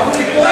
Tchau,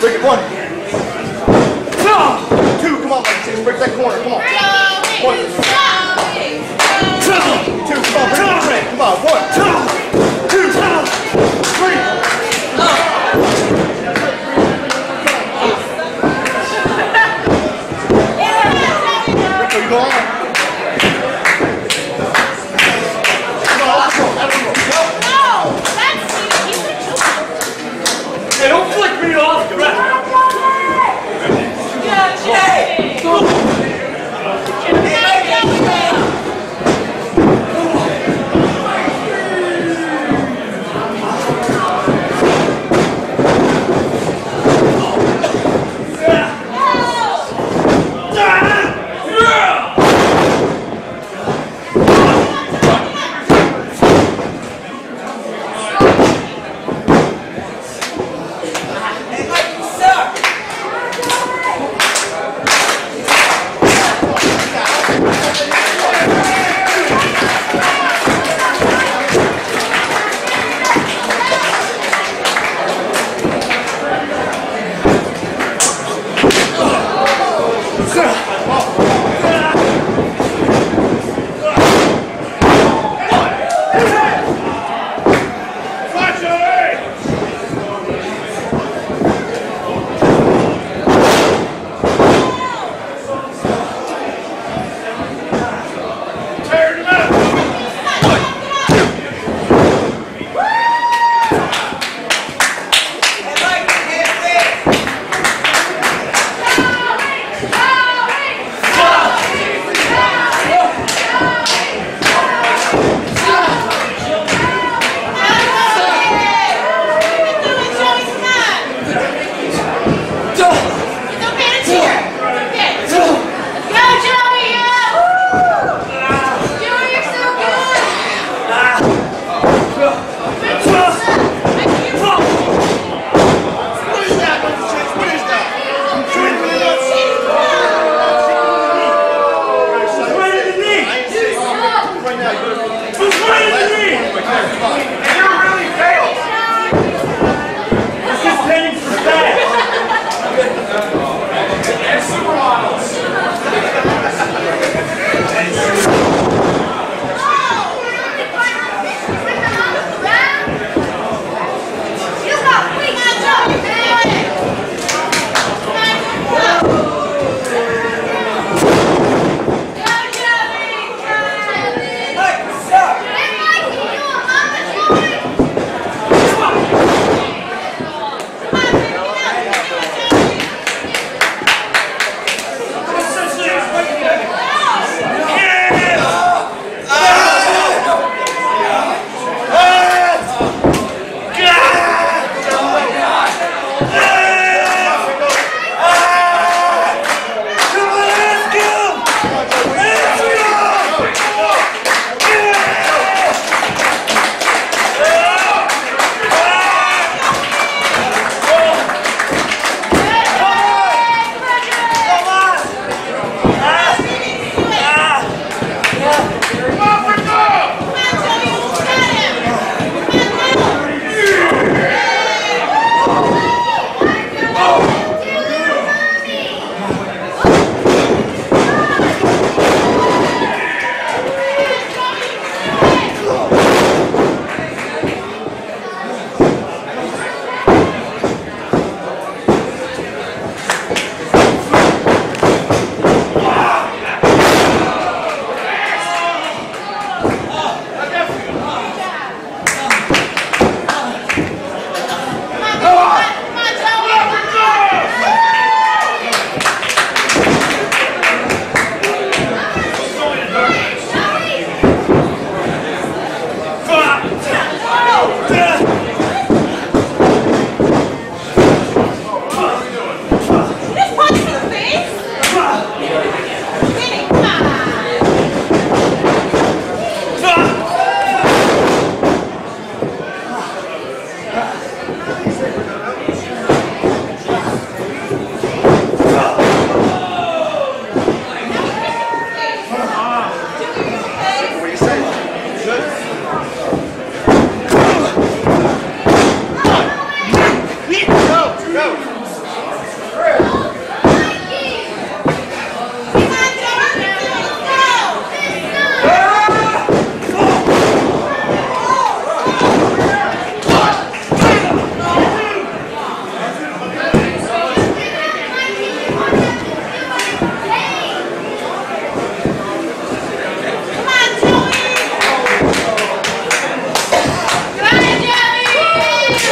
Break it. One. Two. Come on, like six. Break that corner. Come on. One. Two. Come on. Break it. me off,